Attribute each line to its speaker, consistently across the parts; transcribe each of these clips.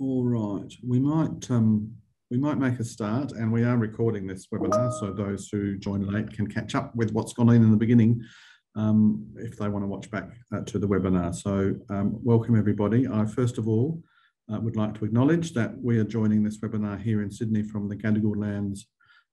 Speaker 1: All right, we might um, we might make a start, and we are recording this webinar, so those who join late can catch up with what's gone on in the beginning um, if they want to watch back uh, to the webinar. So um, welcome everybody. I first of all uh, would like to acknowledge that we are joining this webinar here in Sydney from the Gadigal lands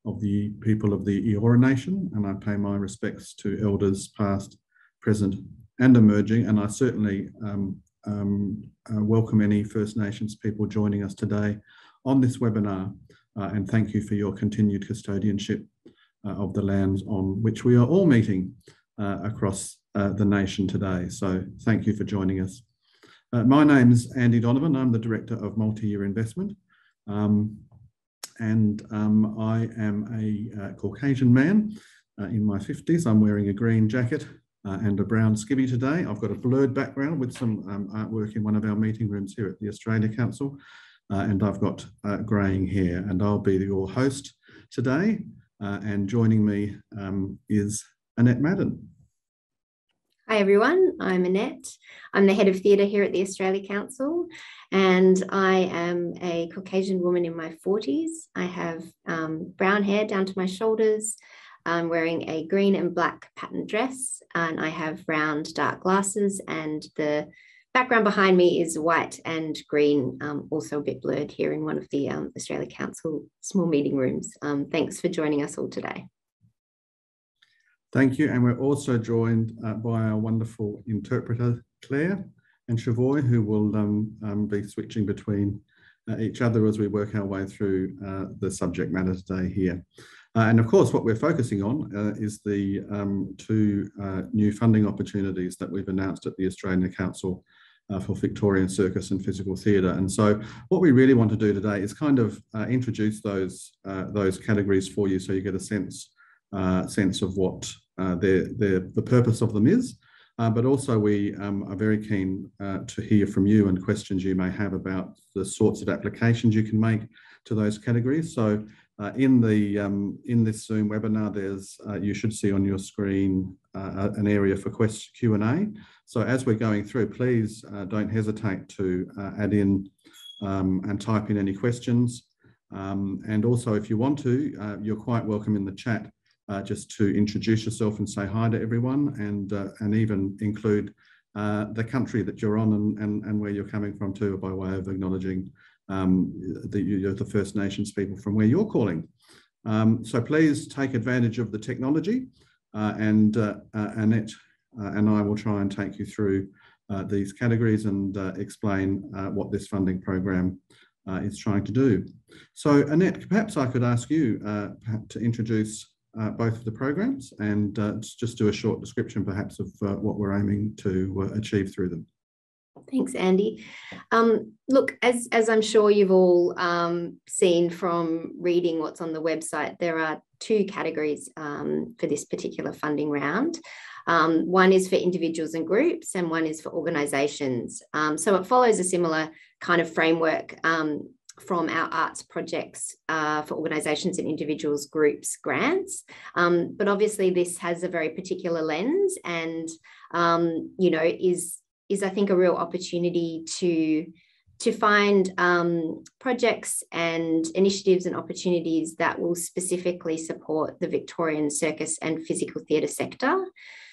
Speaker 1: of the people of the Eora Nation, and I pay my respects to elders past, present, and emerging, and I certainly um, um, uh, welcome any First Nations people joining us today on this webinar uh, and thank you for your continued custodianship uh, of the lands on which we are all meeting uh, across uh, the nation today. So thank you for joining us. Uh, my name is Andy Donovan. I'm the Director of Multi-Year Investment. Um, and um, I am a Caucasian man in my 50s. I'm wearing a green jacket uh, and a brown skivvy today. I've got a blurred background with some um, artwork in one of our meeting rooms here at the Australia Council. Uh, and I've got uh, greying hair and I'll be your host today. Uh, and joining me um, is Annette Madden.
Speaker 2: Hi everyone, I'm Annette. I'm the head of theatre here at the Australia Council and I am a Caucasian woman in my 40s. I have um, brown hair down to my shoulders, I'm wearing a green and black patterned dress, and I have round dark glasses, and the background behind me is white and green, um, also a bit blurred here in one of the um, Australia Council small meeting rooms. Um, thanks for joining us all today.
Speaker 1: Thank you. And we're also joined uh, by our wonderful interpreter, Claire and Chavoy, who will um, um, be switching between uh, each other as we work our way through uh, the subject matter today here. Uh, and of course, what we're focusing on uh, is the um, two uh, new funding opportunities that we've announced at the Australian Council uh, for Victorian Circus and Physical Theatre. And so what we really want to do today is kind of uh, introduce those, uh, those categories for you so you get a sense, sense of what the purpose of them is. but also we um, are very keen to hear from you and questions you may have about the sorts of applications you can make to those categories. So uh, in the um, in this Zoom webinar, there's uh, you should see on your screen uh, an area for question Q and A. So as we're going through, please uh, don't hesitate to uh, add in um, and type in any questions. Um, and also, if you want to, uh, you're quite welcome in the chat just to introduce yourself and say hi to everyone, and and even include the country that you're on and, and and where you're coming from too, by way of acknowledging um, the, you're the First Nations people from where you're calling. Um, so please take advantage of the technology uh, and uh, uh, Annette uh, and I will try and take you through uh, these categories and uh, explain what this funding program is trying to do. So Annette, perhaps I could ask you to introduce both of the programs and just do a short description perhaps of what we're aiming to achieve through them.
Speaker 2: Thanks, Andy. Um, look, as, as I'm sure you've all um, seen from reading what's on the website, there are two categories um, for this particular funding round. Um, one is for individuals and groups, and one is for organisations. Um, so it follows a similar kind of framework um, from our arts projects uh, for organisations and individuals, groups, grants. Um, but obviously, this has a very particular lens and, um, you know, is is I think a real opportunity to to find um, projects and initiatives and opportunities that will specifically support the Victorian circus and physical theatre sector.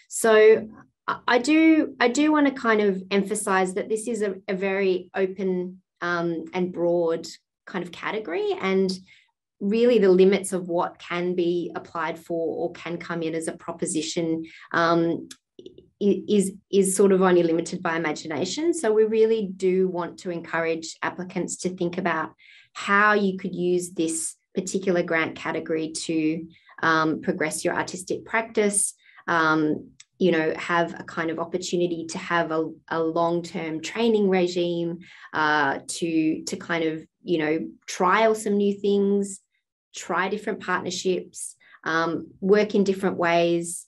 Speaker 2: So I do I do want to kind of emphasize that this is a, a very open um, and broad kind of category and really the limits of what can be applied for or can come in as a proposition um, is is sort of only limited by imagination. So we really do want to encourage applicants to think about how you could use this particular grant category to um, progress your artistic practice um, you know have a kind of opportunity to have a, a long-term training regime uh, to to kind of you know trial some new things try different partnerships um, work in different ways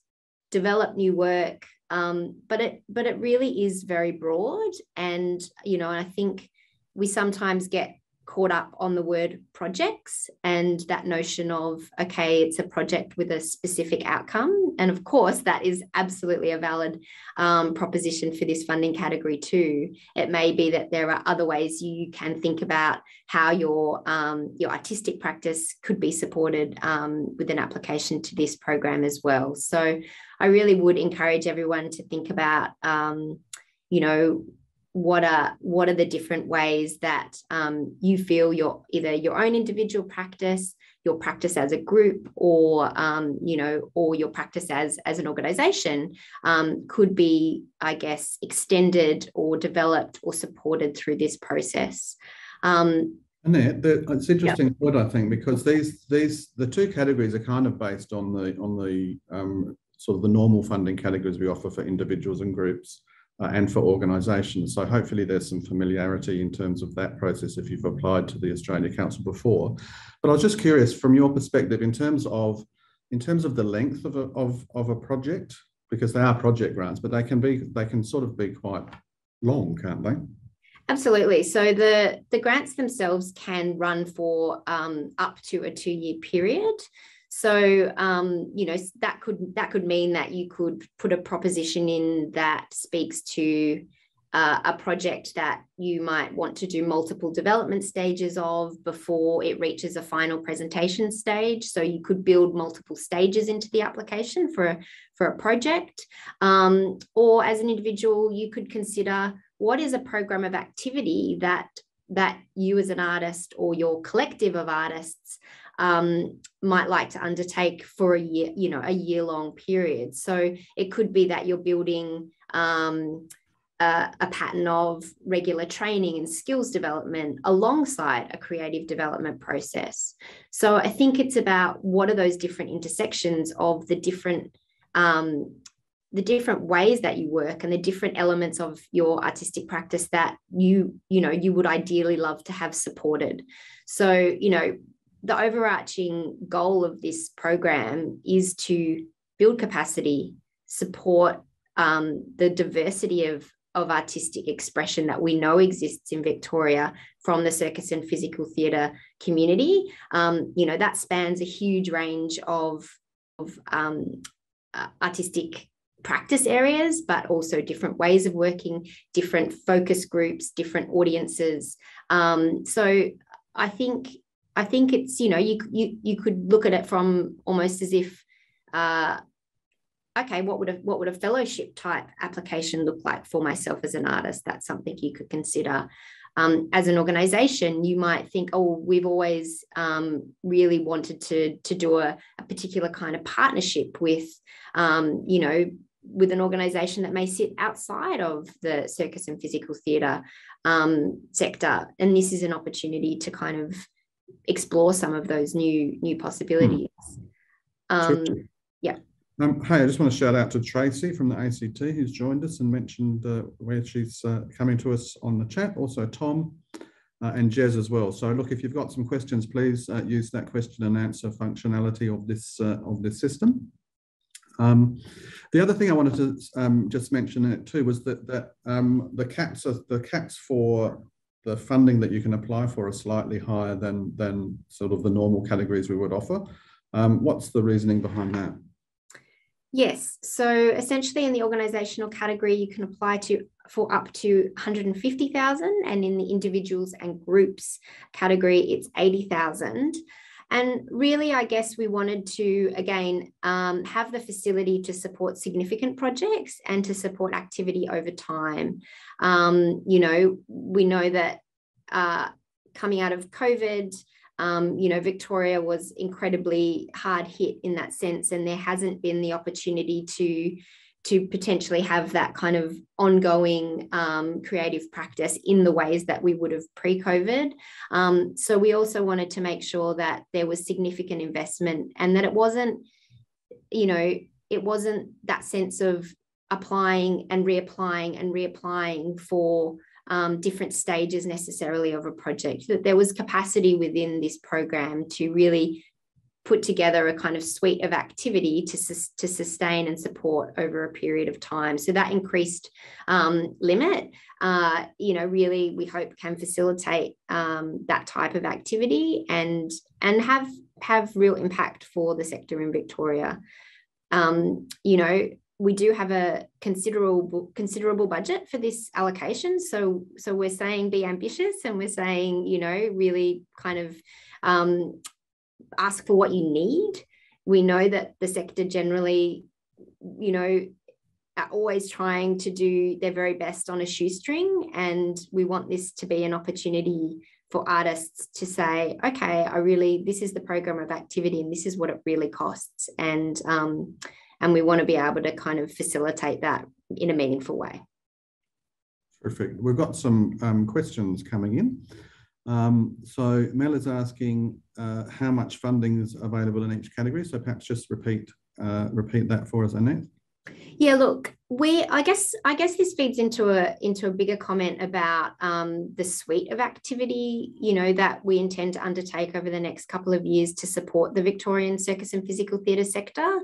Speaker 2: develop new work um, but it but it really is very broad and you know and i think we sometimes get caught up on the word projects and that notion of okay it's a project with a specific outcome. And of course, that is absolutely a valid um, proposition for this funding category too. It may be that there are other ways you can think about how your, um, your artistic practice could be supported um, with an application to this program as well. So I really would encourage everyone to think about, um, you know, what are what are the different ways that um, you feel your either your own individual practice your practice as a group or um, you know or your practice as as an organization um, could be i guess extended or developed or supported through this process.
Speaker 1: Um, Annette, it's interesting what I think because these these the two categories are kind of based on the on the um, sort of the normal funding categories we offer for individuals and groups uh, and for organisations. So hopefully there's some familiarity in terms of that process if you've applied to the Australia Council before. But I was just curious from your perspective in terms of in terms of the length of a, of, of a project, because they are project grants, but they can be they can sort of be quite long, can't they?
Speaker 2: Absolutely. So the the grants themselves can run for um, up to a two year period. So um, you know that could that could mean that you could put a proposition in that speaks to uh, a project that you might want to do multiple development stages of before it reaches a final presentation stage. So you could build multiple stages into the application for, for a project. Um, or as an individual, you could consider what is a program of activity that that you as an artist or your collective of artists um, might like to undertake for a year, you know, a year long period. So it could be that you're building um, a, a, pattern of regular training and skills development alongside a creative development process. So I think it's about what are those different intersections of the different um, the different ways that you work and the different elements of your artistic practice that you you know you would ideally love to have supported so you know the overarching goal of this program is to build capacity, support um, the diversity of, of artistic expression that we know exists in Victoria from the circus and physical theatre community. Um, you know, that spans a huge range of, of um, artistic practice areas, but also different ways of working, different focus groups, different audiences. Um, so I think I think it's you know you you you could look at it from almost as if uh, okay what would a what would a fellowship type application look like for myself as an artist? That's something you could consider. Um, as an organization you might think oh we've always um, really wanted to to do a, a, particular kind of partnership with um, you know with an organization that may sit outside of the circus and physical theatre um, sector. And this is an opportunity to kind of explore some of those new new possibilities. Um, yeah.
Speaker 1: Um, hey, I just want to shout out to Tracy from the ACT who's joined us and mentioned uh, where she's uh, coming to us on the chat. Also, Tom uh, and Jez as well. So, look, if you've got some questions, please uh, use that question and answer functionality of this uh, of this system. Um, the other thing I wanted to um, just mention it too was that that um, the caps are the caps for the funding that you can apply for are slightly higher than, than sort of the normal categories we would offer. Um, what's the reasoning behind that?
Speaker 2: Yes, so essentially in the organisational category, you can apply to for up to 150,000 and in the individuals and groups category, it's 80,000. And really, I guess we wanted to, again, um, have the facility to support significant projects and to support activity over time. Um, you know, we know that uh, coming out of COVID, um, you know, Victoria was incredibly hard hit in that sense, and there hasn't been the opportunity to to potentially have that kind of ongoing um, creative practice in the ways that we would have pre-COVID. Um, so we also wanted to make sure that there was significant investment and that it wasn't, you know, it wasn't that sense of applying and reapplying and reapplying for um, different stages necessarily of a project, that there was capacity within this program to really put together a kind of suite of activity to, to sustain and support over a period of time. So that increased um, limit, uh, you know, really we hope can facilitate um, that type of activity and and have have real impact for the sector in Victoria. um, you know, we do have a considerable considerable budget for this allocation. So so we're saying be ambitious, and we're saying you know really kind of um, ask for what you need. We know that the sector generally, you know, are always trying to do their very best on a shoestring, and we want this to be an opportunity for artists to say, okay, I really this is the program of activity, and this is what it really costs, and um, and we want to be able to kind of facilitate that in a meaningful way.
Speaker 1: Perfect. We've got some um, questions coming in. Um, so Mel is asking uh, how much funding is available in each category. So perhaps just repeat uh, repeat that for us, Annette.
Speaker 2: Yeah, look, we I guess I guess this feeds into a into a bigger comment about um, the suite of activity you know that we intend to undertake over the next couple of years to support the Victorian circus and physical theatre sector.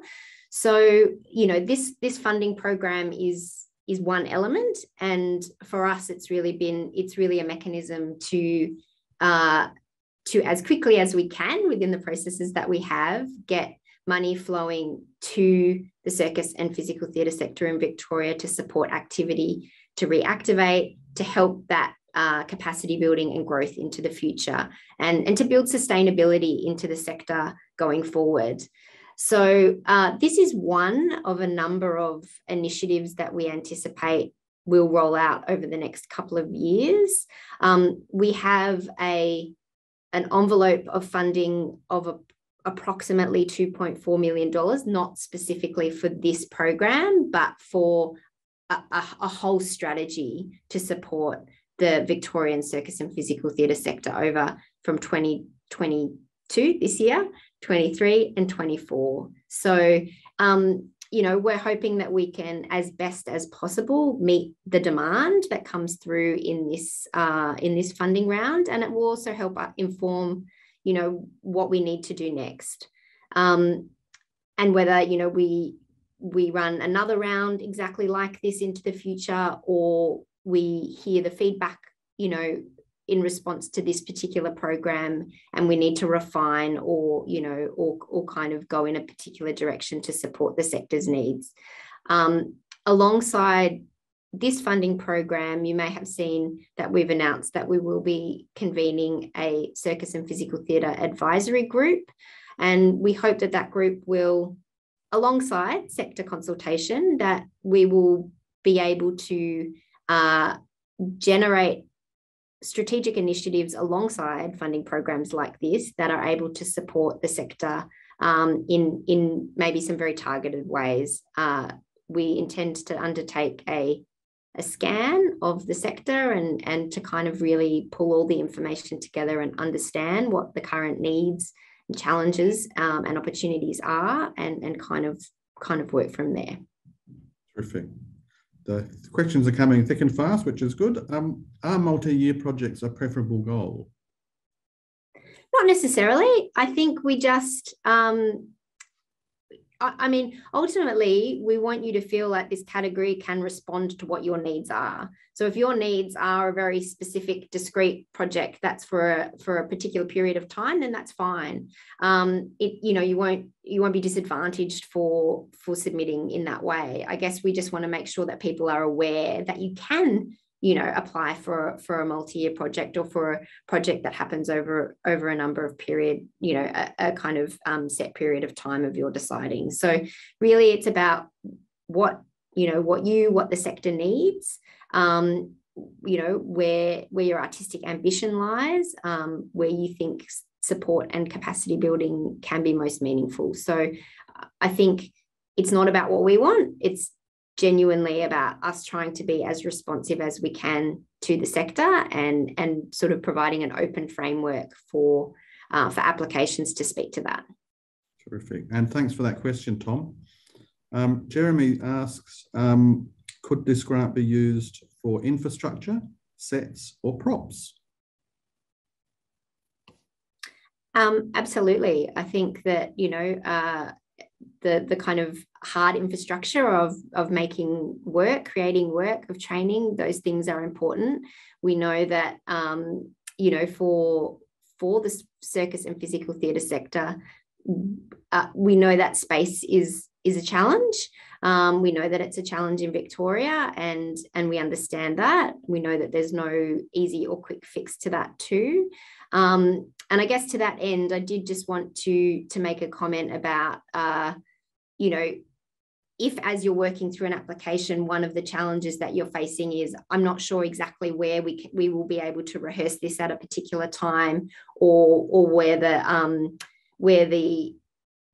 Speaker 2: So, you know, this this funding program is is one element, and for us, it's really been it's really a mechanism to uh, to as quickly as we can within the processes that we have get money flowing to the circus and physical theatre sector in Victoria to support activity, to reactivate, to help that uh, capacity building and growth into the future, and, and to build sustainability into the sector going forward. So, uh, this is one of a number of initiatives that we anticipate will roll out over the next couple of years. Um, we have a an envelope of funding of a, approximately $2.4 million, not specifically for this program, but for a, a, a whole strategy to support the Victorian circus and physical theatre sector over from 2022 this year 23 and 24. So, um, you know, we're hoping that we can, as best as possible, meet the demand that comes through in this uh, in this funding round, and it will also help inform, you know, what we need to do next, um, and whether you know we we run another round exactly like this into the future, or we hear the feedback, you know, in response to this particular program and we need to refine or you know or, or kind of go in a particular direction to support the sector's needs. Um, alongside this funding program you may have seen that we've announced that we will be convening a circus and physical theatre advisory group and we hope that that group will alongside sector consultation that we will be able to uh, generate strategic initiatives alongside funding programs like this that are able to support the sector um, in, in maybe some very targeted ways. Uh, we intend to undertake a, a scan of the sector and, and to kind of really pull all the information together and understand what the current needs and challenges um, and opportunities are and, and kind of kind of work from there.
Speaker 1: Terrific. The questions are coming thick and fast, which is good. Um, are multi-year projects a preferable goal?
Speaker 2: Not necessarily. I think we just um, I mean, ultimately, we want you to feel like this category can respond to what your needs are. So, if your needs are a very specific, discrete project that's for a, for a particular period of time, then that's fine. Um, it you know you won't you won't be disadvantaged for for submitting in that way. I guess we just want to make sure that people are aware that you can you know apply for for a multi-year project or for a project that happens over over a number of period you know a, a kind of um, set period of time of your deciding. So really it's about what you know what you what the sector needs um, you know where where your artistic ambition lies um, where you think support and capacity building can be most meaningful. So i think it's not about what we want it's genuinely about us trying to be as responsive as we can to the sector and and sort of providing an open framework for uh, for applications to speak to that.
Speaker 1: Terrific, and thanks for that question, Tom. Um, Jeremy asks, um, could this grant be used for infrastructure, sets, or props?
Speaker 2: Um, absolutely. I think that, you know, uh, the the kind of hard infrastructure of of making work creating work of training those things are important we know that um, you know for for the circus and physical theatre sector uh, we know that space is is a challenge. Um, we know that it's a challenge in Victoria, and and we understand that. We know that there's no easy or quick fix to that too. Um, and I guess to that end, I did just want to to make a comment about, uh, you know, if as you're working through an application, one of the challenges that you're facing is, I'm not sure exactly where we we will be able to rehearse this at a particular time, or or where the um, where the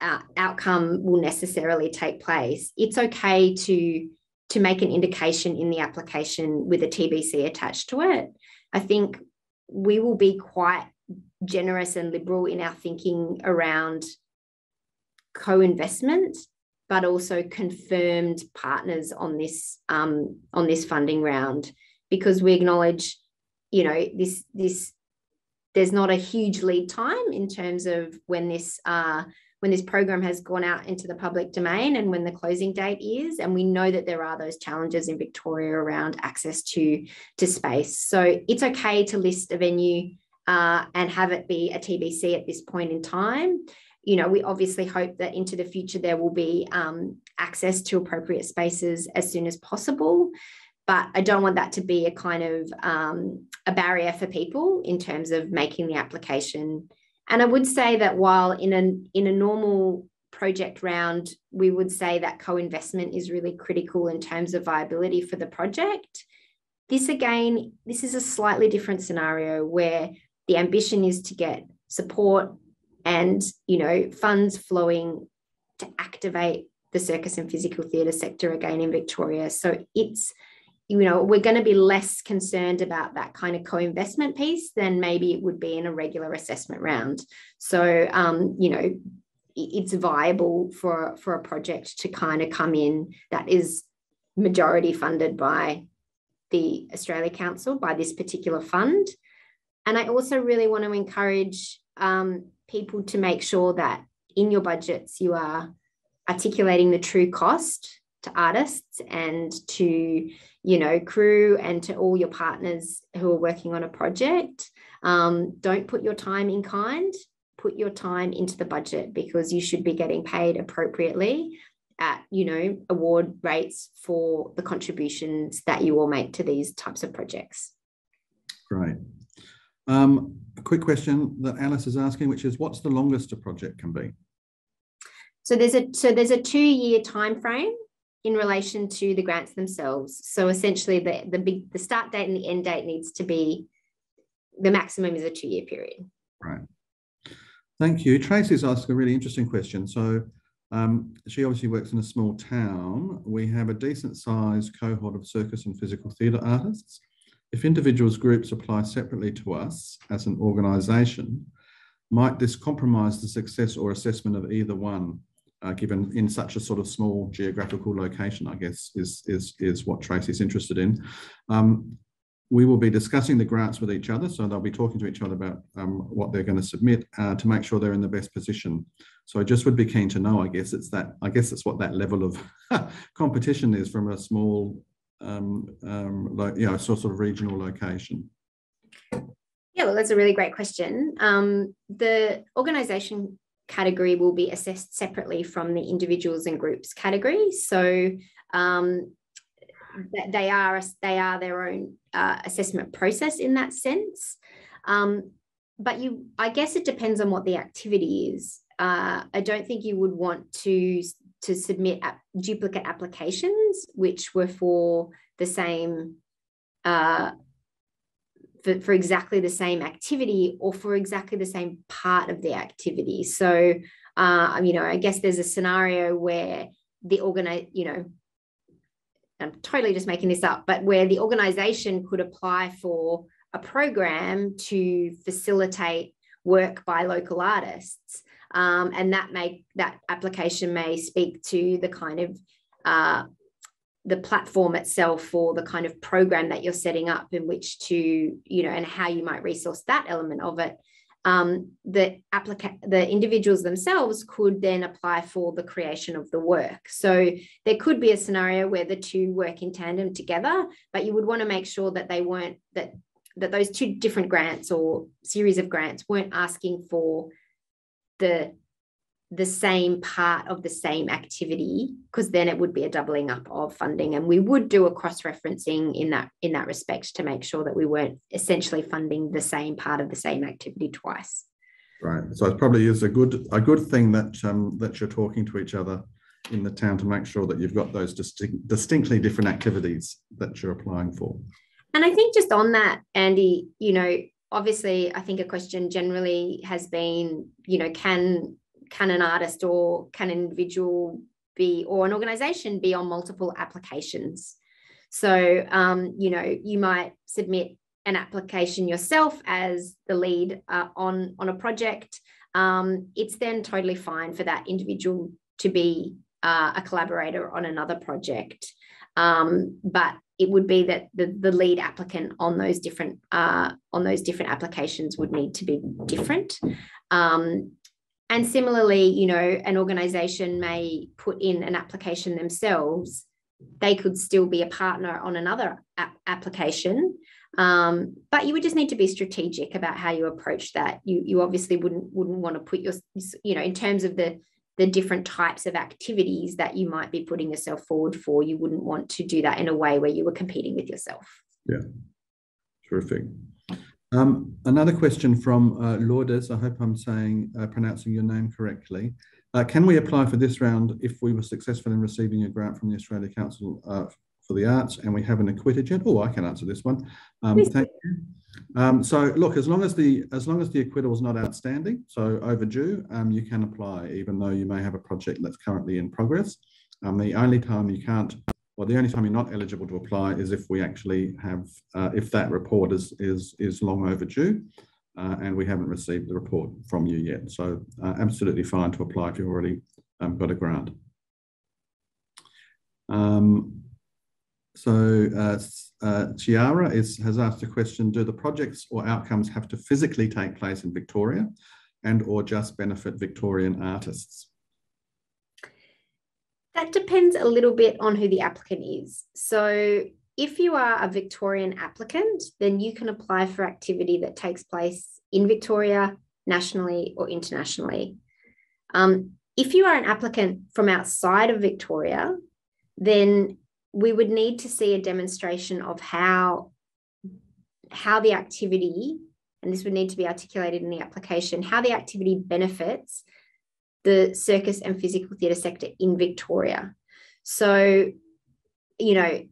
Speaker 2: uh, outcome will necessarily take place. It's okay to to make an indication in the application with a TBC attached to it. I think we will be quite generous and liberal in our thinking around co-investment, but also confirmed partners on this um, on this funding round, because we acknowledge, you know, this this there's not a huge lead time in terms of when this uh, when this program has gone out into the public domain and when the closing date is. And we know that there are those challenges in Victoria around access to, to space. So it's okay to list a venue uh, and have it be a TBC at this point in time. You know, we obviously hope that into the future there will be um, access to appropriate spaces as soon as possible. But I don't want that to be a kind of um, a barrier for people in terms of making the application and I would say that while in a, in a normal project round, we would say that co-investment is really critical in terms of viability for the project. This again, this is a slightly different scenario where the ambition is to get support and you know funds flowing to activate the circus and physical theatre sector again in Victoria. So it's you know, we're going to be less concerned about that kind of co-investment piece than maybe it would be in a regular assessment round. So, um, you know, it's viable for for a project to kind of come in that is majority funded by the Australia Council by this particular fund. And I also really want to encourage um, people to make sure that in your budgets you are articulating the true cost to artists and to you know, crew and to all your partners who are working on a project. Um, don't put your time in kind, put your time into the budget because you should be getting paid appropriately at, you know, award rates for the contributions that you will make to these types of projects.
Speaker 1: Great. Um, a quick question that Alice is asking, which is what's the longest a project can be?
Speaker 2: So there's a so there's a two year time frame in relation to the grants themselves. So essentially the, the big the start date and the end date needs to be the maximum is a two-year period.
Speaker 1: Right. Thank you. Tracy's asked a really interesting question. So um, she obviously works in a small town. We have a decent sized cohort of circus and physical theatre artists. If individuals groups apply separately to us as an organisation, might this compromise the success or assessment of either one? Uh, given in such a sort of small geographical location, I guess, is, is, is what Tracy's interested in. Um, we will be discussing the grants with each other, so they'll be talking to each other about um, what they're going to submit uh, to make sure they're in the best position. So I just would be keen to know. I guess it's that. I guess it's what that level of competition is from a small, um, um, you know, sort of regional location.
Speaker 2: Yeah, well, that's a really great question. Um, the organisation category will be assessed separately from the individuals and groups category. So um, they are they are their own uh, assessment process in that sense. Um, but you, I guess it depends on what the activity is. Uh, I don't think you would want to to submit duplicate applications, which were for the same uh, for, for exactly the same activity or for exactly the same part of the activity. So, uh, you know, I guess there's a scenario where the organize, you know, I'm totally just making this up, but where the organization could apply for a program to facilitate work by local artists. Um, and that may that application may speak to the kind of uh, the platform itself or the kind of program that you're setting up in which to you know and how you might resource that element of it um, the applica- the individuals themselves could then apply for the creation of the work. So there could be a scenario where the two work in tandem together but you would want to make sure that they weren't that that those two different grants or series of grants weren't asking for the the same part of the same activity because then it would be a doubling up of funding. And we would do a cross referencing in that in that respect to make sure that we weren't essentially funding the same part of the same activity twice.
Speaker 1: Right. So it probably is a good a good thing that um, that you're talking to each other in the town to make sure that you've got those distinct, distinctly different activities that you're applying for.
Speaker 2: And i think just on that andy you know obviously i think a question generally has been you know can can an artist or can an individual be or an organization be on multiple applications? So um, you know you might submit an application yourself as the lead uh, on on a project. Um, it's then totally fine for that individual to be uh, a collaborator on another project. Um, but it would be that the, the lead applicant on those different uh, on those different applications would need to be different. Um, and similarly, you know, an organization may put in an application themselves. They could still be a partner on another ap- application. Um, but you would just need to be strategic about how you approach that. You, you obviously wouldn't wouldn't want to put your, you know, in terms of the the different types of activities that you might be putting yourself forward for. You wouldn't want to do that in a way where you were competing with yourself.
Speaker 1: Yeah, terrific. Um, another question from uh, Lourdes. I hope I'm saying uh, pronouncing your name correctly. Uh, can we apply for this round if we were successful in receiving a grant from the Australia Council uh, for the Arts and we haven't acquitted yet? Oh, I can answer this one. Um, thank you. Um, so look, as long as the as long as the acquittal is not outstanding, so overdue, um, you can apply, even though you may have a project that's currently in progress. Um, the only time you can't well, the only time you're not eligible to apply is if we actually have, uh, if that report is, is, is long overdue uh, and we haven't received the report from you yet. So uh, absolutely fine to apply if you've already um, got a grant. Um, so uh, uh, Chiara has asked a question, do the projects or outcomes have to physically take place in Victoria and or just benefit Victorian artists?
Speaker 2: That depends a little bit on who the applicant is. So, if you are a Victorian applicant, then you can apply for activity that takes place in Victoria, nationally, or internationally. Um, if you are an applicant from outside of Victoria, then we would need to see a demonstration of how, how the activity, and this would need to be articulated in the application, how the activity benefits the circus and physical theatre sector in Victoria. So, you know,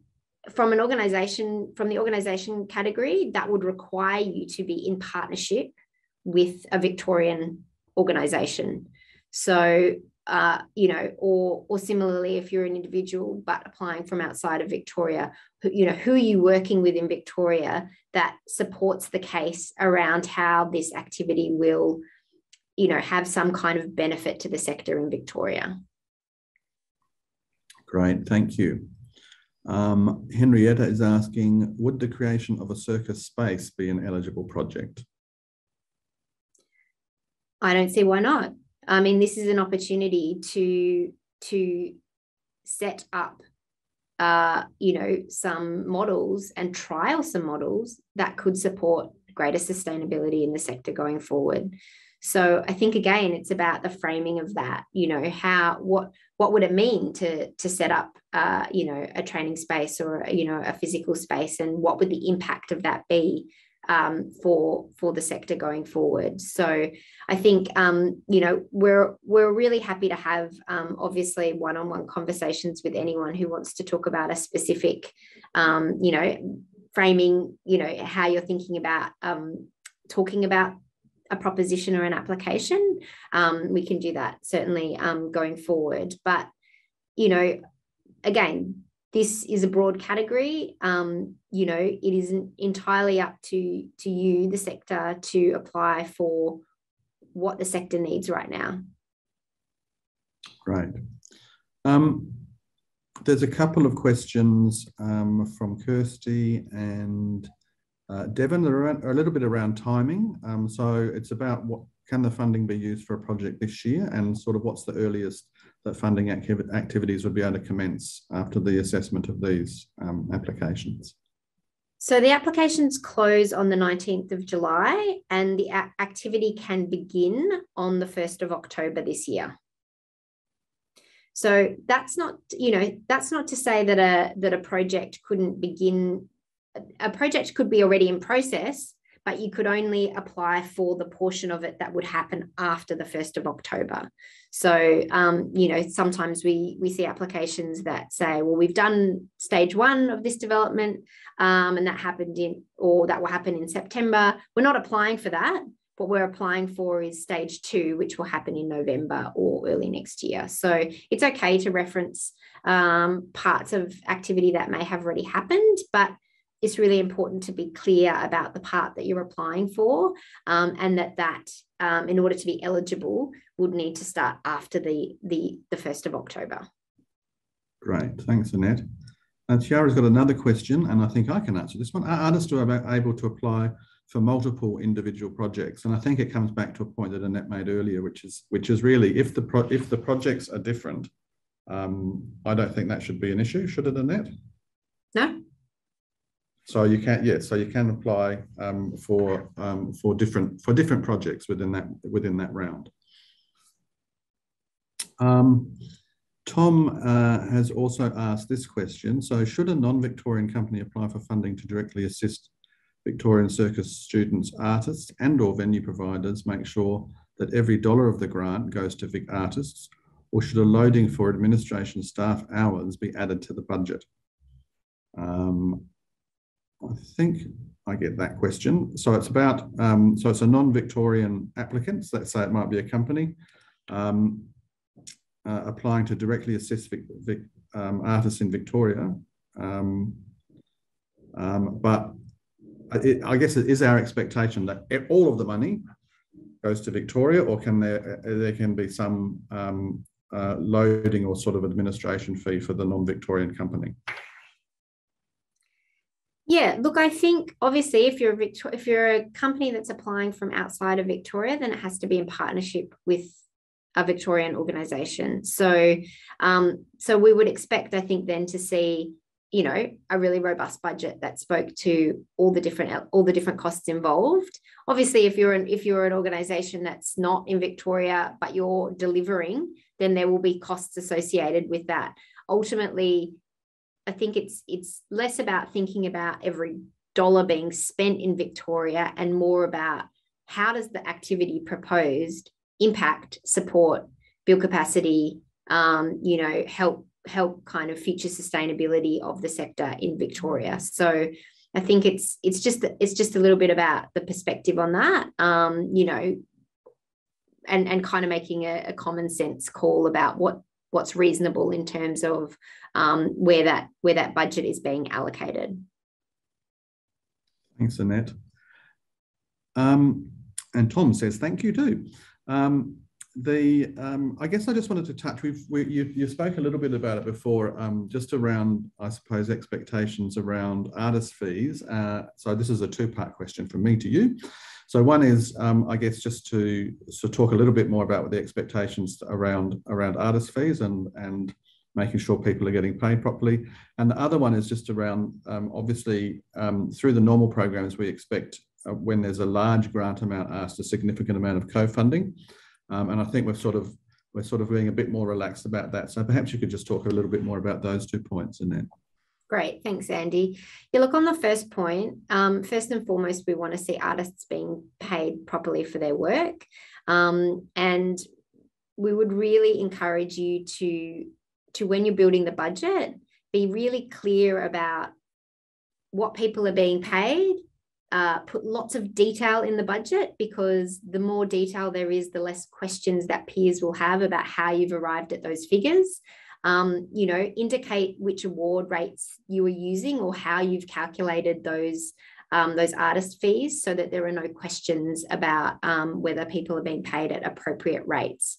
Speaker 2: from an organization, from the organization category, that would require you to be in partnership with a Victorian organization. So, uh, you know, or or similarly, if you're an individual but applying from outside of Victoria, you know, who are you working with in Victoria that supports the case around how this activity will you know, have some kind of benefit to the sector in Victoria.
Speaker 1: Great, thank you. Um, Henrietta is asking, would the creation of a circus space be an eligible project?
Speaker 2: I don't see why not. I mean, this is an opportunity to to set up, uh, you know, some models and trial some models that could support greater sustainability in the sector going forward. So I think again, it's about the framing of that. You know, how what what would it mean to to set up, uh, you know, a training space or you know a physical space, and what would the impact of that be um, for for the sector going forward. So I think um, you know we're we're really happy to have um, obviously one-on-one conversations with anyone who wants to talk about a specific um, you know framing you know how you're thinking about um, talking about a proposition or an application, um, we can do that certainly um, going forward. But, you know, again, this is a broad category. Um, you know, it isn't entirely up to, to you, the sector, to apply for what the sector needs right now.
Speaker 1: Right. Um, there's a couple of questions um, from Kirsty and uh, Devon, are a little bit around timing. Um, so it's about what can the funding be used for a project this year and sort of what's the earliest that funding activ activities would be able to commence after the assessment of these um, applications?
Speaker 2: So the applications close on the 19th of July and the activity can begin on the 1st of October this year. So that's not, you know, that's not to say that a that a project couldn't begin. A project could be already in process, but you could only apply for the portion of it that would happen after the 1st of October. So, um, you know, sometimes we we see applications that say, well, we've done stage one of this development, um, and that happened in, or that will happen in September. We're not applying for that. What we're applying for is stage two, which will happen in November or early next year. So it's okay to reference um, parts of activity that may have already happened, but it's really important to be clear about the part that you're applying for um, and that that um, in order to be eligible would need to start after the the, the 1st of October.
Speaker 1: Great, thanks Annette. And Tiara's got another question, and I think I can answer this one. Are artists able to apply for multiple individual projects? And I think it comes back to a point that Annette made earlier, which is which is really if the pro, if the projects are different, um, I don't think that should be an issue, should it, Annette?
Speaker 2: No,
Speaker 1: so you can, yeah, so you can apply um, for um, for different for different projects within that within that round. Um, Tom uh, has also asked this question. So should a non-Victorian company apply for funding to directly assist Victorian circus students, artists and or venue providers make sure that every dollar of the grant goes to Vic artists or should a loading for administration staff hours be added to the budget? Um, I think I get that question. So it's about, um, so it's a non-Victorian applicant, so let's say it might be a company, um, uh, applying to directly assist Vic, Vic, um, artists in Victoria. Um, um, but it, I guess it is our expectation that all of the money goes to Victoria or can there, there can be some um, uh, loading or sort of administration fee for the non-Victorian company?
Speaker 2: Yeah, look, I think obviously if you're a Victor- if you're a company that's applying from outside of Victoria, then it has to be in partnership with a Victorian organisation. So, um, so we would expect, I think, then to see, you know, a really robust budget that spoke to all the different all the different costs involved. Obviously, if you're an if you're an organisation that's not in Victoria but you're delivering, then there will be costs associated with that. Ultimately, I think it's it's less about thinking about every dollar being spent in Victoria and more about how does the activity proposed impact, support, build capacity, um, you know, help help kind of future sustainability of the sector in Victoria. So I think it's it's just it's just a little bit about the perspective on that. Um, you know, and and kind of making a, a common sense call about what what's reasonable in terms of um, where that where that budget is being allocated.
Speaker 1: Thanks, Annette. Um, and Tom says thank you too. Um, the um, I guess I just wanted to touch. We've we, you, you spoke a little bit about it before, um, just around I suppose expectations around artist fees. Uh, so this is a two-part question from me to you. So one is, um, I guess, just to so talk a little bit more about the expectations around around artist fees and and making sure people are getting paid properly. And the other one is just around, um, obviously, um, through the normal programs, we expect uh, when there's a large grant amount asked, a significant amount of co-funding. Um, and I think we're sort of we're sort of being a bit more relaxed about that. So perhaps you could just talk a little bit more about those two points in there.
Speaker 2: Great, thanks, Andy. You look on the first point. Um, first and foremost, we want to see artists being paid properly for their work, um, and we would really encourage you to to when you're building the budget, be really clear about what people are being paid. Uh, put lots of detail in the budget because the more detail there is, the less questions that peers will have about how you've arrived at those figures um, you know, indicate which award rates you are using or how you've calculated those um, those artist fees so that there are no questions about um, whether people are being paid at appropriate rates.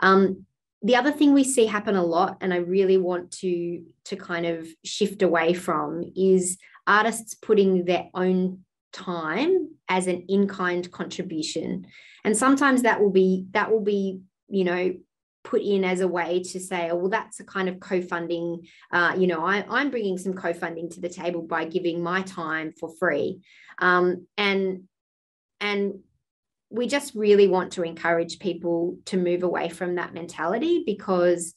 Speaker 2: Um, the other thing we see happen a lot, and I really want to to kind of shift away from, is artists putting their own time as an in-kind contribution, and sometimes that will be that will be you know put in as a way to say, oh, well, that's a kind of co-funding. Uh, you know, I, I'm bringing some co-funding to the table by giving my time for free, um, and and we just really want to encourage people to move away from that mentality because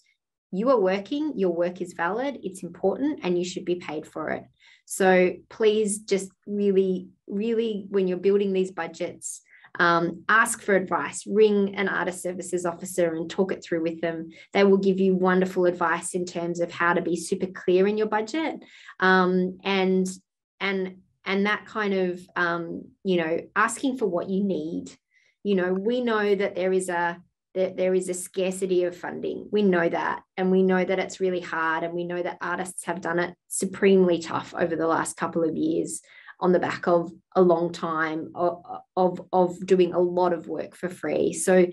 Speaker 2: you are working, your work is valid, it's important, and you should be paid for it. So please just really, really, when you're building these budgets, um, ask for advice, ring an artist services officer and talk it through with them. They will give you wonderful advice in terms of how to be super clear in your budget um, and and and that kind of um, you know asking for what you need. You know, we know that there is a that there is a scarcity of funding. We know that, and we know that it's really hard, and we know that artists have done it supremely tough over the last couple of years on the back of a long time of, of, of doing a lot of work for free. So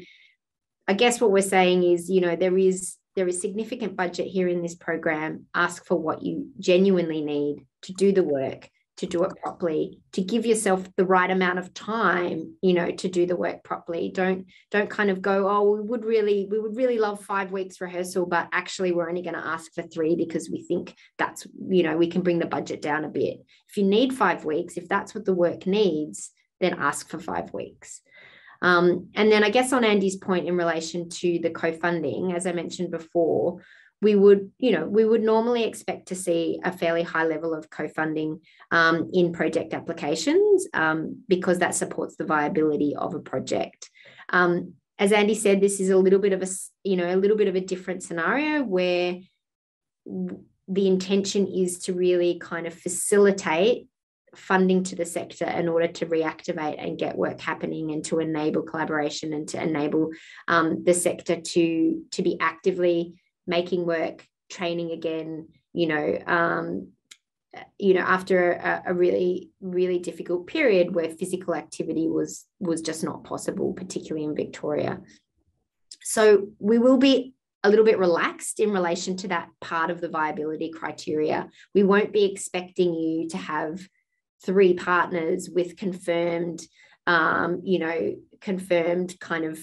Speaker 2: I guess what we're saying is, you know, there is there is significant budget here in this program. Ask for what you genuinely need to do the work to do it properly to give yourself the right amount of time you know to do the work properly. Don't don't kind of go oh we would really we would really love five weeks rehearsal but actually we're only going to ask for three because we think that's you know we can bring the budget down a bit. If you need five weeks if that's what the work needs then ask for five weeks. Um, and then i guess on andy's point in relation to the co-funding as i mentioned before we would, you know, we would normally expect to see a fairly high level of co-funding um, in project applications um, because that supports the viability of a project. Um, as Andy said, this is a little bit of a, you know, a little bit of a different scenario where the intention is to really kind of facilitate funding to the sector in order to reactivate and get work happening and to enable collaboration and to enable um, the sector to to be actively making work, training again, you know, um, you know, after a, a, really, really difficult period where physical activity was was just not possible, particularly in Victoria. So we will be a little bit relaxed in relation to that part of the viability criteria. We won't be expecting you to have three partners with confirmed, um, you know, confirmed kind of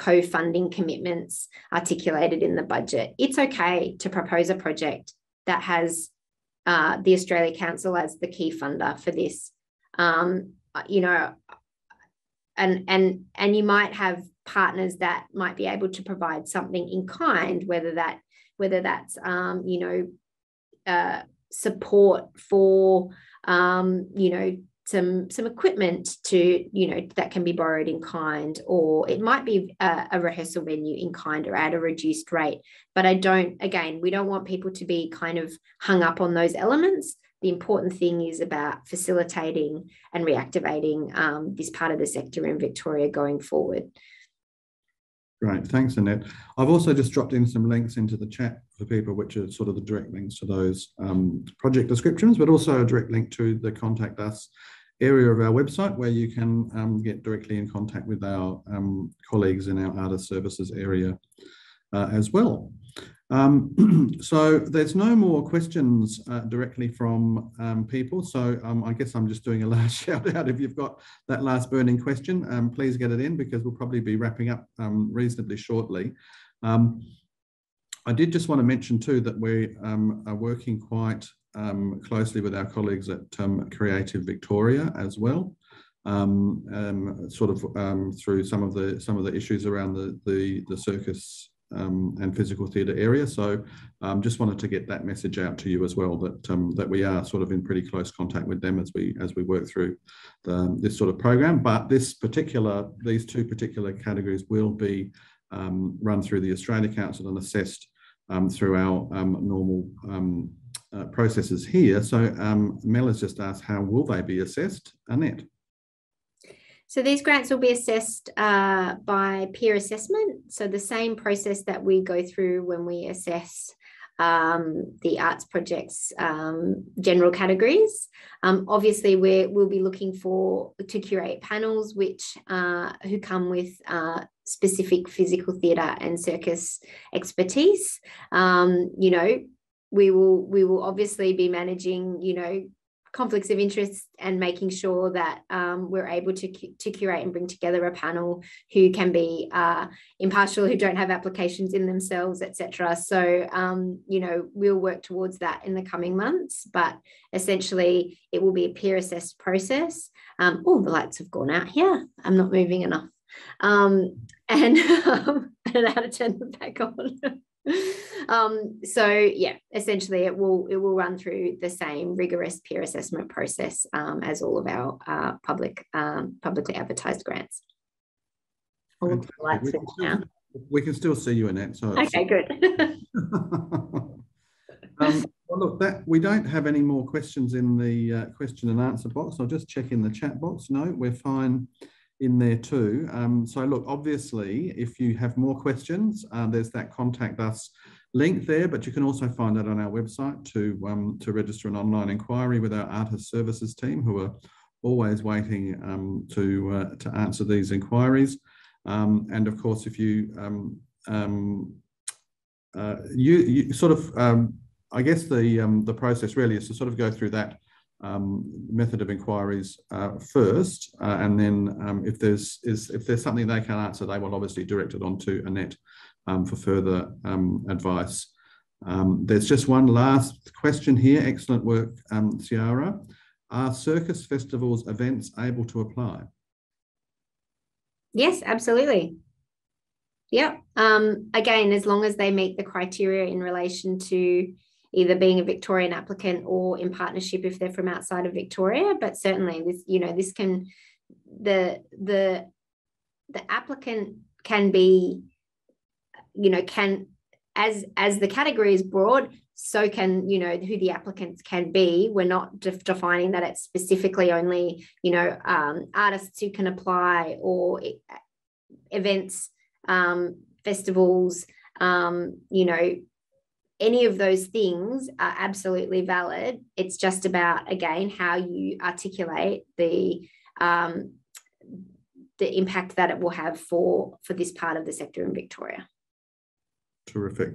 Speaker 2: co-funding commitments articulated in the budget. It's okay to propose a project that has uh, the Australia Council as the key funder for this. Um, you know, and and and you might have partners that might be able to provide something in kind, whether that whether that's um, you know uh, support for um, you know some some equipment to you know that can be borrowed in kind or it might be a, a, rehearsal venue in kind or at a reduced rate. But i don't again we don't want people to be kind of hung up on those elements. The important thing is about facilitating and reactivating um, this part of the sector in victoria going forward.
Speaker 1: Great, thanks, Annette. I've also just dropped in some links into the chat for people, which are sort of the direct links to those um, project descriptions, but also a direct link to the contact us area of our website where you can um, get directly in contact with our um, colleagues in our artist services area uh, as well. Um, so there's no more questions uh, directly from um, people. So um, I guess I'm just doing a last shout out. If you've got that last burning question, um, please get it in because we'll probably be wrapping up reasonably shortly. I did just want to mention too that we are working quite um, closely with our colleagues at um, Creative Victoria as well, um, um sort of um, through some of the some of the issues around the the, the circus um, and physical theatre area. So just wanted to get that message out to you as well that that we are sort of in pretty close contact with them as we as we work through the, this sort of program. But this particular these two particular categories will be run through the Australia Council and assessed through our normal uh, processes here. So um, Mel has just asked, how will they be assessed? Annette.
Speaker 2: So these grants will be assessed uh, by peer assessment. So the same process that we go through when we assess um, the arts projects um, general categories. Um, obviously, we will be looking for to curate panels which uh, who come with uh, specific physical theatre and circus expertise. Um, you know, we will we will obviously be managing you know conflicts of interest and making sure that um, we're able to, to curate and bring together a panel who can be uh, impartial who don't have applications in themselves etc so um, you know we'll work towards that in the coming months but essentially it will be a peer assessed process. Um, oh the lights have gone out here. I'm not moving enough. And, um, and how to turn them back on um, so yeah, essentially it will it will run through the same rigorous peer assessment process um, as all of our uh, public um, publicly advertised grants.
Speaker 1: All the lights we, now. we can still see you, Annette. So
Speaker 2: okay, good.
Speaker 1: um, well, look, that we don't have any more questions in the uh, question and answer box. I'll just check in the chat box. No, we're fine in there too. Um, so look, obviously, if you have more questions, uh, there's that contact us link there, but you can also find that on our website to, um, to register an online inquiry with our artist services team who are always waiting um, to, uh, to answer these inquiries. Um, and of course, if you, um, um, uh, you, you, sort of, I guess the, the process really is to sort of go through that um, method of inquiries uh, first, uh, and then um, if there's is if there's something they can answer, they will obviously direct it on to Annette um, for further um, advice. Um, there's just one last question here. Excellent work, um, Ciara. Are circus festivals events able to apply?
Speaker 2: Yes, absolutely. Yep. again, as long as they meet the criteria in relation to either being a Victorian applicant or in partnership if they're from outside of Victoria. But certainly this, you know, this can the the the applicant can be, you know, can as as the category is broad, so can you know who the applicants can be. We're not def- defining that it's specifically only you know um, artists who can apply or events, um, festivals, um, you know, any of those things are absolutely valid. It's just about, again, how you articulate the um, the impact that it will have for for this part of the sector in Victoria.
Speaker 1: Terrific.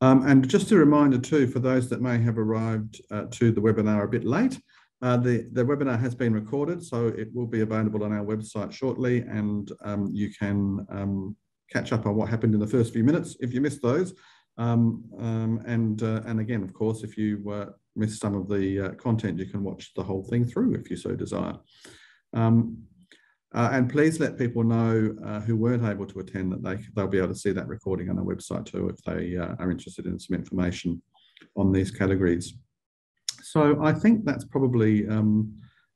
Speaker 1: Um, and just a reminder too, for those that may have arrived uh, to the webinar a bit late, uh, the, the webinar has been recorded, so it will be available on our website shortly, and um, you can um, catch up on what happened in the first few minutes if you missed those. Um, um, and, uh, and again, of course, if you uh, miss some of the uh, content, you can watch the whole thing through if you so desire. Um, uh, and please let people know uh, who weren't able to attend that they, they'll be able to see that recording on our website too if they uh, are interested in some information on these categories. So I think that's probably um,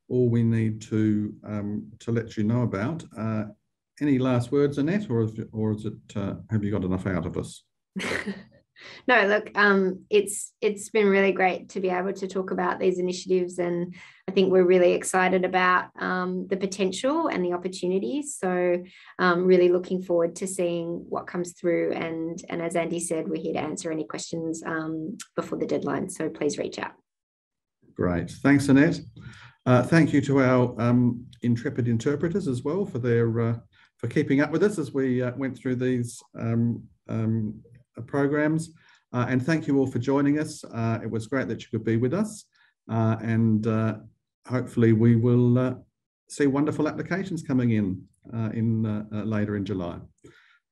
Speaker 1: all we need to, um, to let you know about. any last words, Annette, or, is, or is it, have you got enough out of us?
Speaker 2: no, look, um, it's it's been really great to be able to talk about these initiatives, and I think we're really excited about um, the potential and the opportunities. So, um, really looking forward to seeing what comes through. And and as Andy said, we're here to answer any questions um, before the deadline. So please reach out.
Speaker 1: Great, thanks, Annette. Uh, thank you to our um, intrepid interpreters as well for their uh, for keeping up with us as we uh, went through these um, um, programs. Uh, and thank you all for joining us. Uh, it was great that you could be with us. Uh, and uh, hopefully we will uh, see wonderful applications coming in, in later in July.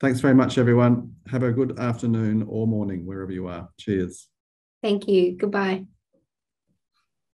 Speaker 1: Thanks very much, everyone. Have a good afternoon or morning, wherever you are. Cheers.
Speaker 2: Thank you. Goodbye.